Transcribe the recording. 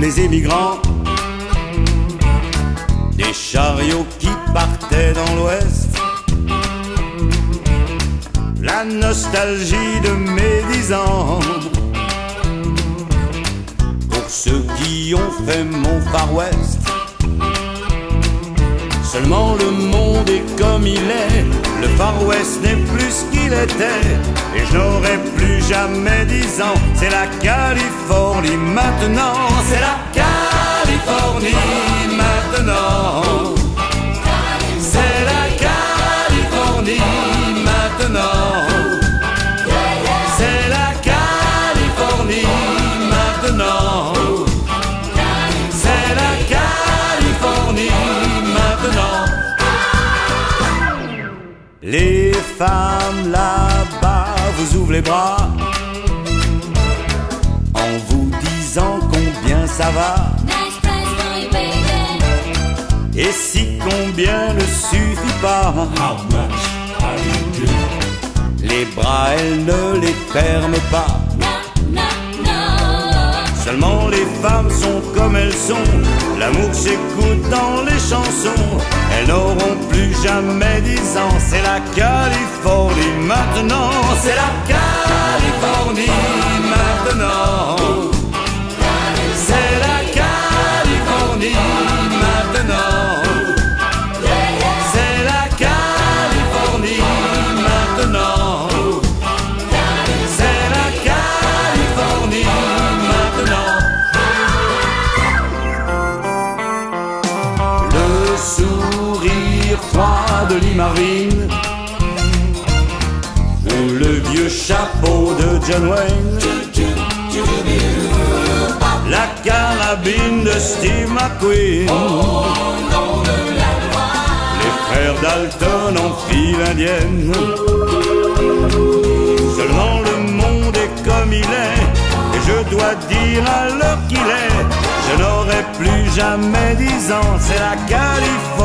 les émigrants. Des chariots qui partaient dans l'ouest. La nostalgie de mes dix ans. Pour ceux qui ont fait mon Far West. Seulement le monde est comme il est, le Far West n'est plus et je n'aurai plus jamais dix ans, c'est la Californie maintenant, c'est la Californie maintenant. C'est la Californie maintenant. C'est la Californie maintenant. C'est la Californie maintenant. Les femmes là-bas vous ouvrent les bras en vous disant combien ça va. Et si combien ne suffit pas, les bras elles ne les ferment pas. No, no, no. Seulement les femmes sont comme elles sont, l'amour s'écoute dans les chansons. N'auront plus jamais dix ans, c'est la Californie maintenant, chapeau de John Wayne. La carabine de Steve McQueen. Les frères Dalton en file indienne. Seulement le monde est comme il est, et je dois dire à l'heure qu'il est. Je n'aurai plus jamais dix ans, c'est la Californie